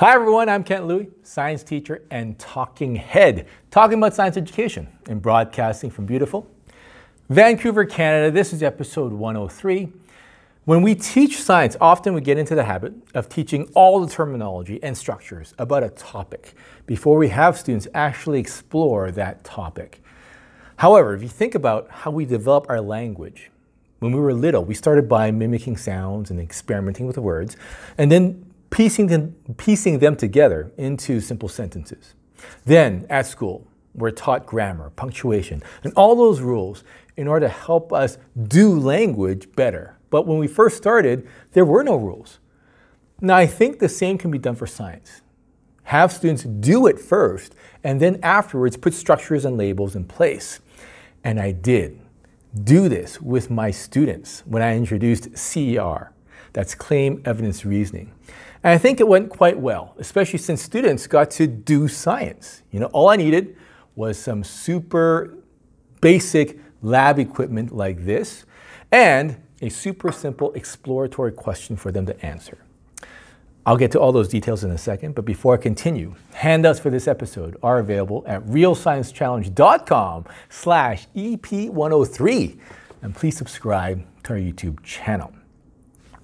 Hi everyone, I'm Kent Louie, science teacher and talking head, talking about science education and broadcasting from beautiful Vancouver, Canada. This is episode 103. When we teach science, often we get into the habit of teaching all the terminology and structures about a topic before we have students actually explore that topic. However, if you think about how we develop our language, when we were little, we started by mimicking sounds and experimenting with the words, and then piecing them, piecing them together into simple sentences. Then, at school, we're taught grammar, punctuation, and all those rules in order to help us do language better. But when we first started, there were no rules. Now, I think the same can be done for science. Have students do it first, and then afterwards put structures and labels in place. And I did do this with my students when I introduced CER, that's claim evidence reasoning. And I think it went quite well, especially since students got to do science. You know, all I needed was some super basic lab equipment like this and a super simple exploratory question for them to answer. I'll get to all those details in a second, but before I continue, handouts for this episode are available at realsciencechallenge.com slash EP103. And please subscribe to our YouTube channel.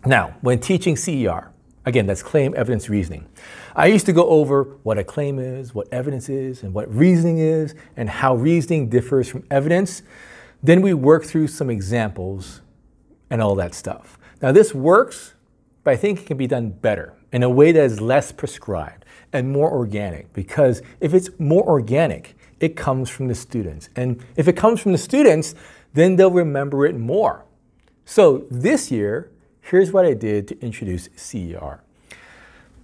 Now, when teaching CER, Again, that's claim evidence reasoning. I used to go over what a claim is, what evidence is, and what reasoning is, and how reasoning differs from evidence. Then we work through some examples and all that stuff. Now, this works, but I think it can be done better in a way that is less prescribed and more organic. Because if it's more organic, it comes from the students. And if it comes from the students, then they'll remember it more. So this year, here's what I did to introduce CER.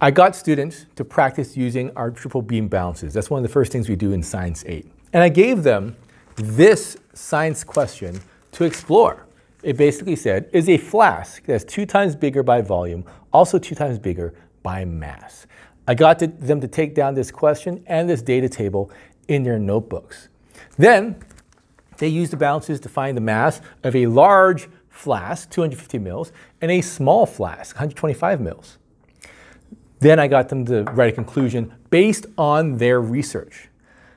I got students to practice using our triple beam balances. That's one of the first things we do in Science 8. And I gave them this science question to explore. It basically said, is a flask that's two times bigger by volume also two times bigger by mass? I got to, them to take down this question and this data table in their notebooks. Then they used the balances to find the mass of a large flask, 250 mils, and a small flask, 125 mils. Then I got them to write a conclusion based on their research.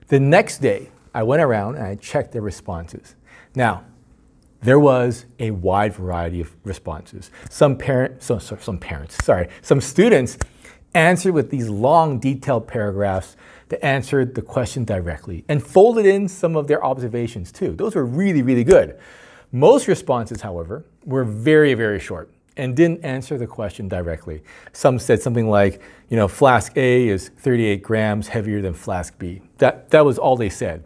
The next day, I went around and I checked their responses. Now, there was a wide variety of responses. Some parents, some, some parents, sorry, some students answered with these long, detailed paragraphs that answered the question directly and folded in some of their observations too. Those were really, really good. Most responses, however, were very, very short and didn't answer the question directly. Some said something like, you know, flask A is 38 grams heavier than flask B. That, that was all they said.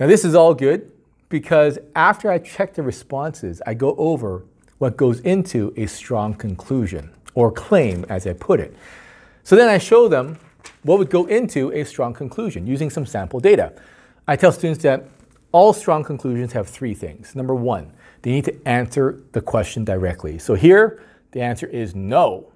Now, this is all good because after I check the responses, I go over what goes into a strong conclusion or claim, as I put it. So then I show them what would go into a strong conclusion using some sample data. I tell students that all strong conclusions have three things. Number one, they need to answer the question directly. So here, the answer is no.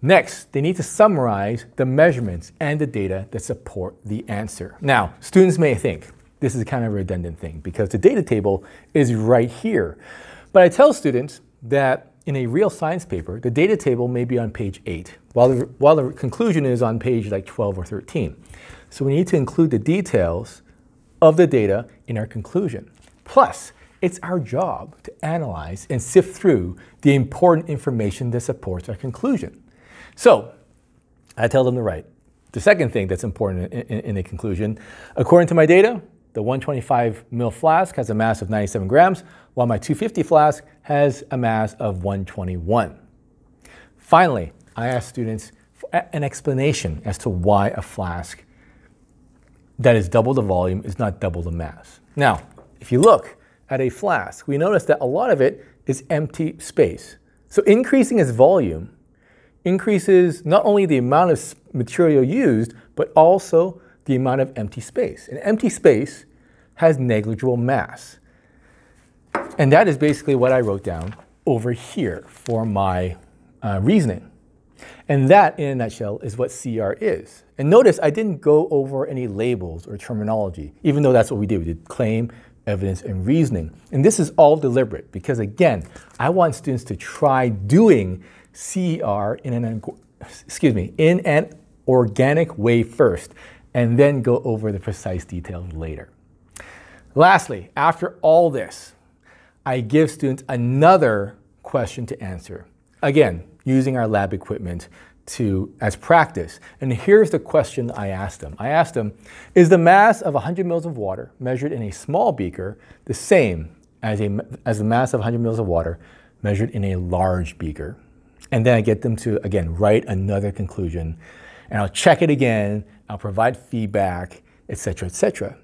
Next, they need to summarize the measurements and the data that support the answer. Now, students may think this is kind of a redundant thing because the data table is right here. But I tell students that in a real science paper, the data table may be on page 8, while the, while the conclusion is on page like 12 or 13. So we need to include the details of the data in our conclusion. Plus, it's our job to analyze and sift through the important information that supports our conclusion. So, I tell them to write. The second thing that's important in, a conclusion, according to my data, the 125 ml flask has a mass of 97 grams, while my 250 flask has a mass of 121. Finally, I ask students an explanation as to why a flask that is double the volume is not double the mass. Now, if you look at a flask, we notice that a lot of it is empty space. So increasing its volume increases not only the amount of material used, but also the amount of empty space. And empty space has negligible mass. And that is basically what I wrote down over here for my uh, reasoning. And that, in a nutshell, is what CER is. And notice I didn't go over any labels or terminology, even though that's what we did. We did claim, evidence, and reasoning. And this is all deliberate because, again, I want students to try doing CER in an, excuse me, in an organic way first, and then go over the precise details later. Lastly, after all this, I give students another question to answer. Again, using our lab equipment to as practice. And here's the question I asked them. I asked them, is the mass of 100 mils of water measured in a small beaker the same as, a, as the mass of 100 mils of water measured in a large beaker? And then I get them to, again, write another conclusion. And I'll check it again, I'll provide feedback, etc., etc.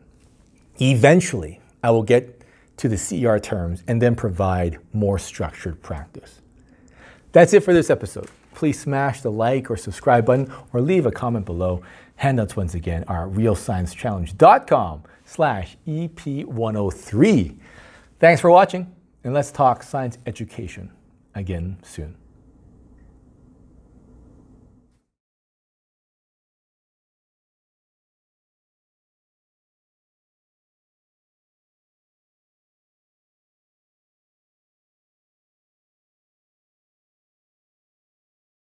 Eventually, I will get to the CER terms and then provide more structured practice. That's it for this episode. Please smash the like or subscribe button or leave a comment below. Handouts once again are realsciencechallenge.com slash EP103. Thanks for watching and let's talk science education again soon.